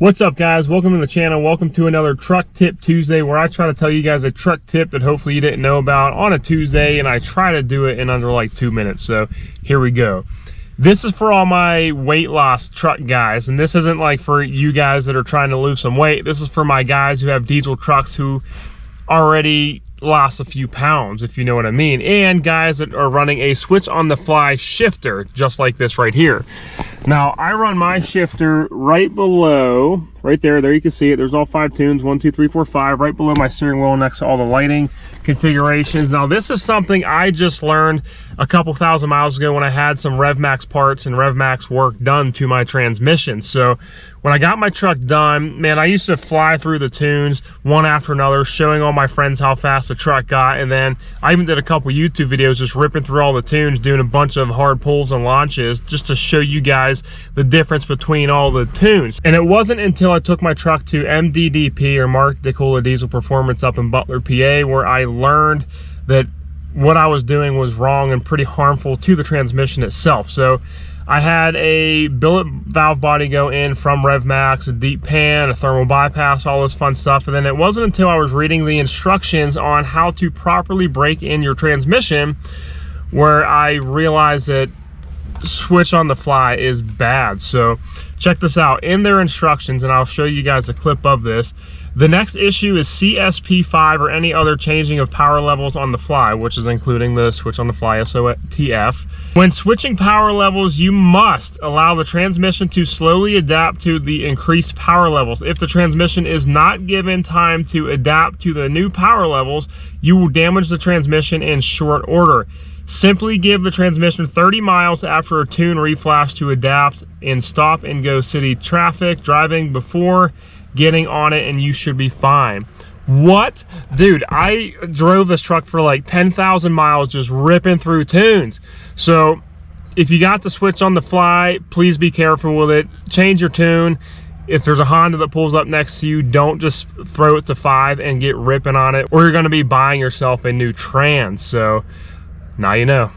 What's up guys? Welcome to the channel. Welcome to another Truck Tip Tuesday where I try to tell you guys a truck tip that hopefully you didn't know about on a Tuesday and I try to do it in under like two minutes. So here we go. This is for all my weight loss truck guys and this isn't like for you guys that are trying to lose some weight. This is for my guys who have diesel trucks who already lost a few pounds, if you know what I mean. And guys that are running a switch on the fly shifter, just like this right here. Now, I run my shifter right below, right there, there you can see it. There's all five tunes, one, two, three, four, five, right below my steering wheel next to all the lighting configurations. Now, this is something I just learned a couple thousand miles ago when I had some RevMax parts and RevMax work done to my transmission. So when I got my truck done, man, I used to fly through the tunes one after another, showing all my friends how fast the truck got. And then I even did a couple YouTube videos just ripping through all the tunes, doing a bunch of hard pulls and launches just to show you guys the difference between all the tunes. And it wasn't until I took my truck to MDDP or Mark DeCola Diesel Performance up in Butler, PA, where I learned that what I was doing was wrong and pretty harmful to the transmission itself. So I had a billet valve body go in from RevMax, a deep pan, a thermal bypass, all this fun stuff. And then it wasn't until I was reading the instructions on how to properly break in your transmission where I realized that switch on the fly is bad. So check this out. In their instructions, and I'll show you guys a clip of this, the next issue is CSP5 or any other changing of power levels on the fly, which is including the switch on the fly SOTF. When switching power levels, you must allow the transmission to slowly adapt to the increased power levels. If the transmission is not given time to adapt to the new power levels, you will damage the transmission in short order. Simply give the transmission 30 miles after a tune reflash to adapt in stop and go city traffic driving before getting on it and you should be fine. What? Dude, I drove this truck for like 10,000 miles just ripping through tunes. So if you got the switch on the fly, please be careful with it. Change your tune. If there's a Honda that pulls up next to you, don't just throw it to five and get ripping on it or you're gonna be buying yourself a new trans. So now you know.